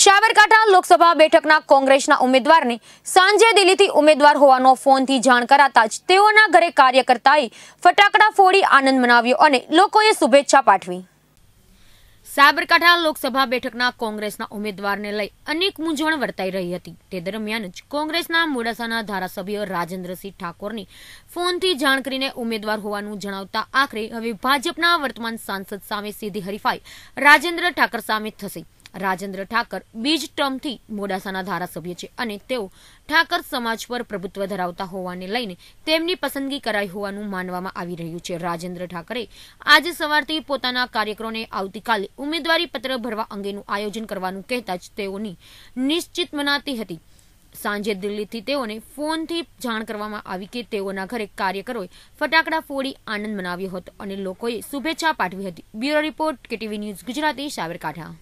સાબરકાંઠા લોકસભા બેઠકના કોંગ્રેસના ઉમેદવારને સાંજે દિલ્હીથી ઉમેદવાર હોવાનો ફોનથી જાણ કરાતા જ તેઓના ઘરે કાર્યકર્તાએ ફટાકડા ફોડી આનંદ મનાવ્યો અને લોકોએ શુભેચ્છા પાઠવી. સાબરકાંઠા લોકસભા બેઠકના કોંગ્રેસના ઉમેદવારને લઈ અનેક મૂંઝવણ વર્તાઈ રહી હતી. તે દરમિયાન જ કોંગ્રેસના મોડાસાના ધારાસભ્ય રાજેન્દ્રસિંહ ઠાકોરની ફોનથી જાણ કરીને ઉમેદવાર હોવાનું જણાવતા આખરે હવે ભાજપના વર્તમાન સાંસદ સામે સીધી હરીફાઈ રાજેન્દ્ર ઠાકર સામે થશે. રાજેન્દ્ર ઠાકર બીજ ટર્મથી મોડાસાના ધારાસભ્ય છે અને તેઓ ઠાકર સમાજ પર પ્રભુત્વ ધરાવતા હોવાને લઈને તેમની પસંદગી કરાઈ હોવાનું માનવામાં આવી રહ્યું છે. રાજેન્દ્ર ઠાકરે આજે સવારથી પોતાના કાર્યકરોને આવતીકાલે ઉમેદવારી પત્ર ભરવા અંગેનું આયોજન કરવાનું કહેતા જ તેઓની નિશ્ચિત મનાતી હતી. સાંજે દિલ્હીથી તેઓને ફોનથી જાણ કરવામાં આવી કે તેઓના ઘરે કાર્યકરોએ ફટાકડા ફોડી આનંદ મનાવ્યો હતો અને લોકોએ શુભેચ્છા પાઠવી હતી. Bureau report KTV news Gujarati, Sabarkantha.